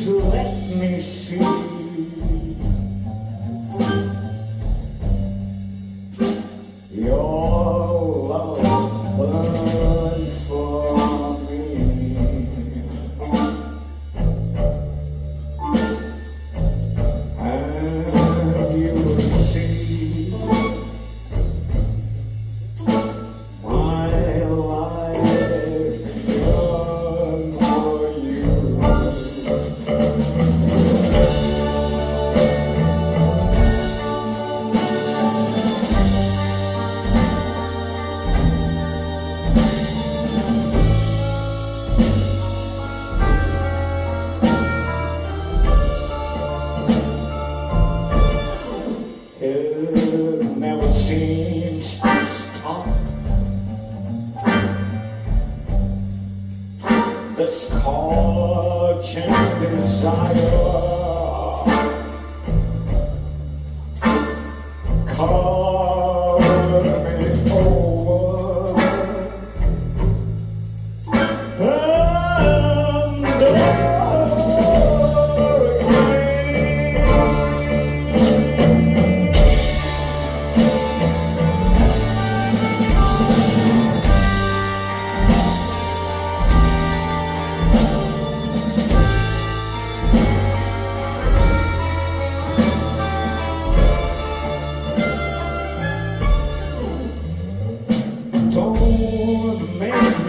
Please let me see. the scorching desire.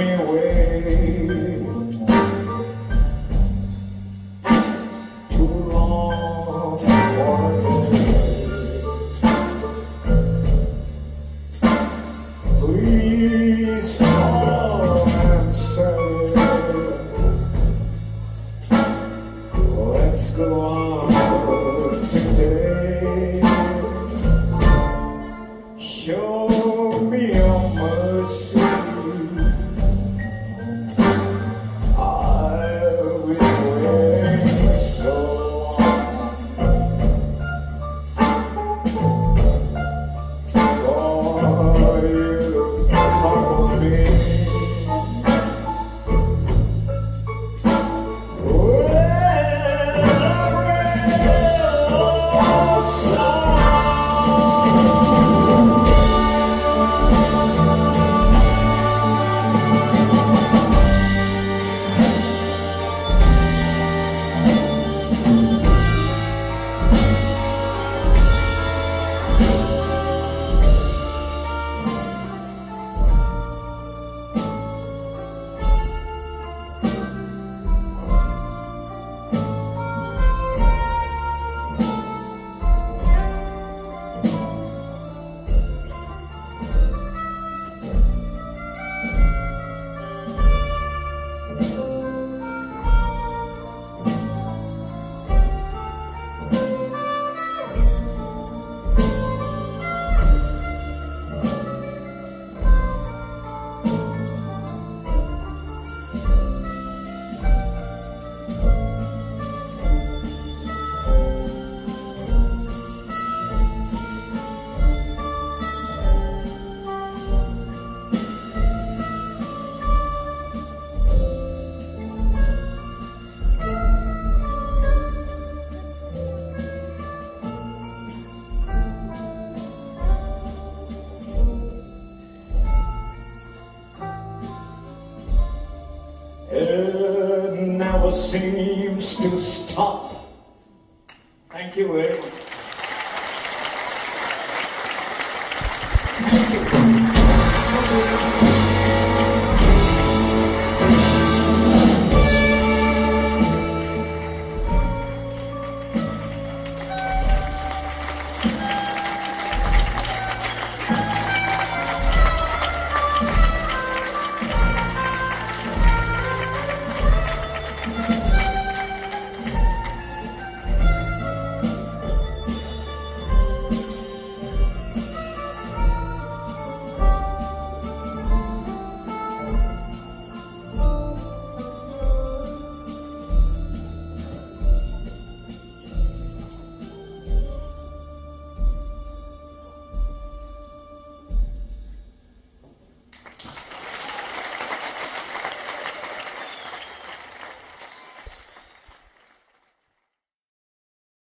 me It never seems to stop. Thank you very much.